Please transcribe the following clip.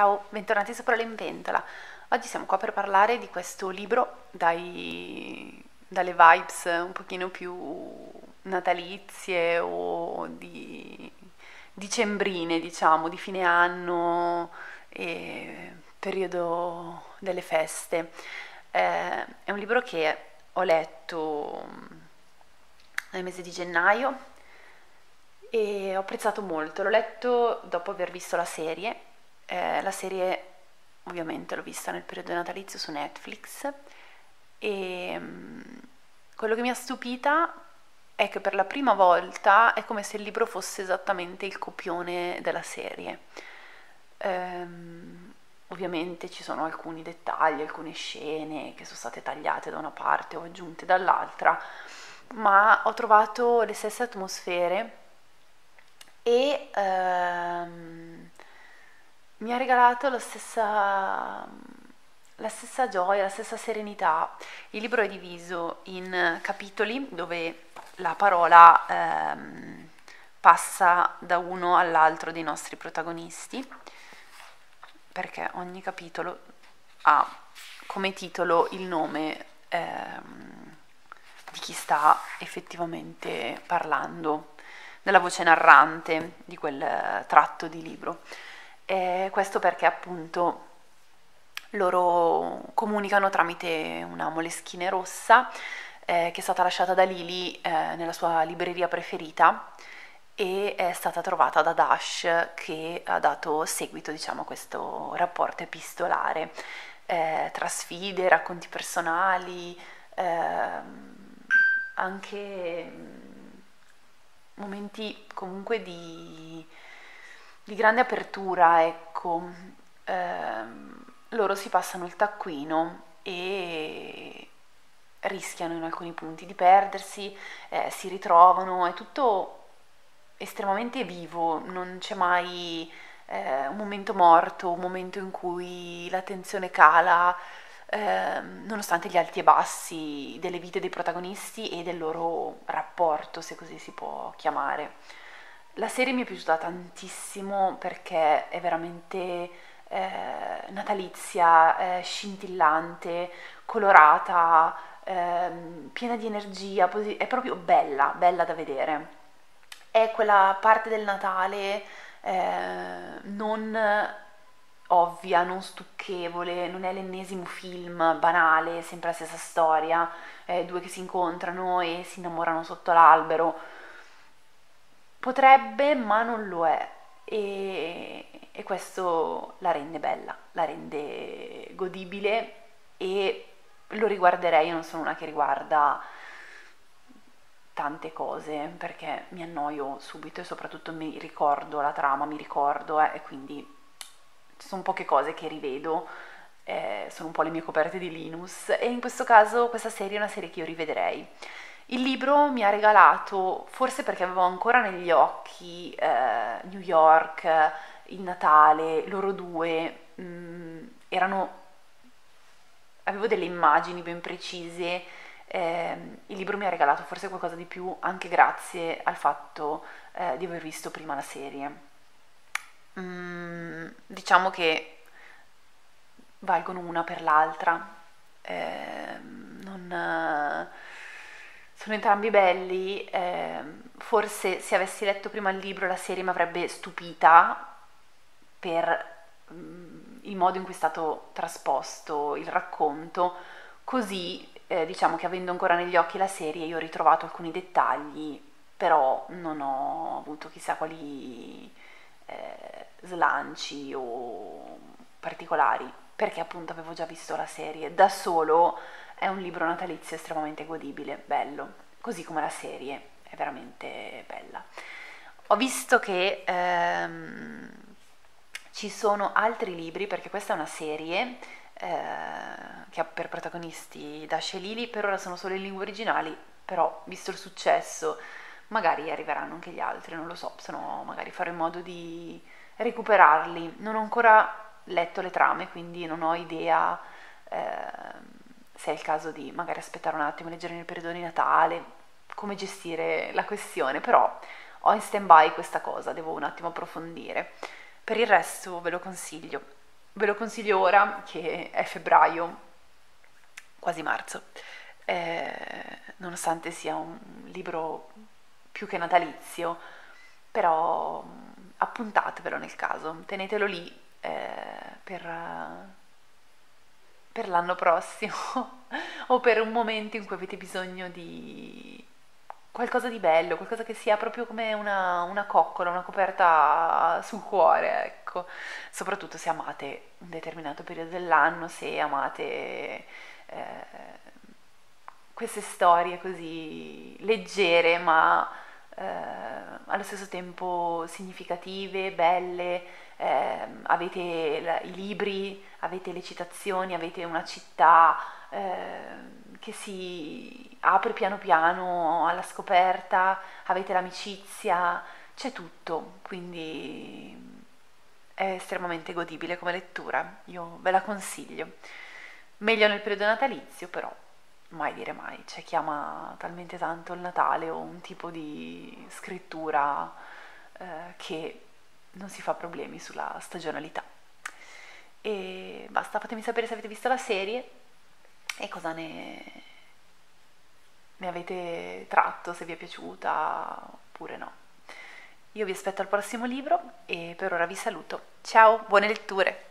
Ciao, bentornati sopra l'Inventola. Oggi siamo qua per parlare di questo libro dai, dalle vibes un pochino più natalizie o di dicembrine, diciamo, di fine anno e periodo delle feste. Eh, è un libro che ho letto nel mese di gennaio e ho apprezzato molto. L'ho letto dopo aver visto la serie eh, la serie ovviamente l'ho vista nel periodo natalizio su Netflix e um, quello che mi ha stupita è che per la prima volta è come se il libro fosse esattamente il copione della serie. Um, ovviamente ci sono alcuni dettagli, alcune scene che sono state tagliate da una parte o aggiunte dall'altra, ma ho trovato le stesse atmosfere e um, mi ha regalato la stessa, la stessa gioia, la stessa serenità. Il libro è diviso in capitoli dove la parola ehm, passa da uno all'altro dei nostri protagonisti, perché ogni capitolo ha come titolo il nome ehm, di chi sta effettivamente parlando, della voce narrante di quel tratto di libro. E questo perché appunto loro comunicano tramite una moleschina rossa eh, che è stata lasciata da Lily eh, nella sua libreria preferita e è stata trovata da Dash che ha dato seguito diciamo, a questo rapporto epistolare eh, tra sfide, racconti personali, ehm, anche mm, momenti comunque di di grande apertura, ecco, eh, loro si passano il taccuino e rischiano in alcuni punti di perdersi, eh, si ritrovano, è tutto estremamente vivo, non c'è mai eh, un momento morto, un momento in cui la tensione cala, eh, nonostante gli alti e bassi delle vite dei protagonisti e del loro rapporto, se così si può chiamare. La serie mi è piaciuta tantissimo perché è veramente eh, natalizia, eh, scintillante, colorata, eh, piena di energia, è proprio bella, bella da vedere. È quella parte del Natale eh, non ovvia, non stucchevole, non è l'ennesimo film banale, sempre la stessa storia, eh, due che si incontrano e si innamorano sotto l'albero Potrebbe, ma non lo è. E, e questo la rende bella, la rende godibile e lo riguarderei, io non sono una che riguarda tante cose perché mi annoio subito e soprattutto mi ricordo la trama, mi ricordo eh, e quindi ci sono poche cose che rivedo, eh, sono un po' le mie coperte di Linus e in questo caso questa serie è una serie che io rivedrei. Il libro mi ha regalato, forse perché avevo ancora negli occhi eh, New York, il Natale, loro due, mh, mm, erano, avevo delle immagini ben precise, eh, il libro mi ha regalato forse qualcosa di più anche grazie al fatto eh, di aver visto prima la serie. Mm, diciamo che valgono una per l'altra. Eh, non sono entrambi belli, eh, forse se avessi letto prima il libro la serie mi avrebbe stupita per mm, il modo in cui è stato trasposto il racconto, così eh, diciamo che avendo ancora negli occhi la serie io ho ritrovato alcuni dettagli, però non ho avuto chissà quali eh, slanci o particolari, perché appunto avevo già visto la serie. Da solo è un libro natalizio estremamente godibile, bello, così come la serie, è veramente bella. Ho visto che ehm, ci sono altri libri, perché questa è una serie eh, che ha per protagonisti Dash e per ora sono solo in lingue originali, però visto il successo magari arriveranno anche gli altri, non lo so, se no magari farò in modo di recuperarli. Non ho ancora letto le trame, quindi non ho idea eh, se è il caso di magari aspettare un attimo, leggere nel periodo di Natale, come gestire la questione, però ho in stand by questa cosa, devo un attimo approfondire. Per il resto ve lo consiglio. ve lo consiglio ora che è febbraio, quasi marzo, eh, nonostante sia un libro più che natalizio, però appuntatevelo nel caso, tenetelo lì eh, per, per l'anno prossimo o per un momento in cui avete bisogno di qualcosa di bello, qualcosa che sia proprio come una, una coccola, una coperta sul cuore, ecco, soprattutto se amate un determinato periodo dell'anno, se amate eh, queste storie così leggere ma eh, allo stesso tempo significative, belle, eh, avete la, i libri, avete le citazioni, avete una città eh, che si apre piano piano alla scoperta, avete l'amicizia, c'è tutto, quindi è estremamente godibile come lettura, io ve la consiglio. Meglio nel periodo natalizio, però mai dire mai, c'è chi ama talmente tanto il Natale o un tipo di scrittura eh, che non si fa problemi sulla stagionalità. E basta, fatemi sapere se avete visto la serie e cosa ne, ne avete tratto, se vi è piaciuta oppure no. Io vi aspetto al prossimo libro e per ora vi saluto. Ciao, buone letture!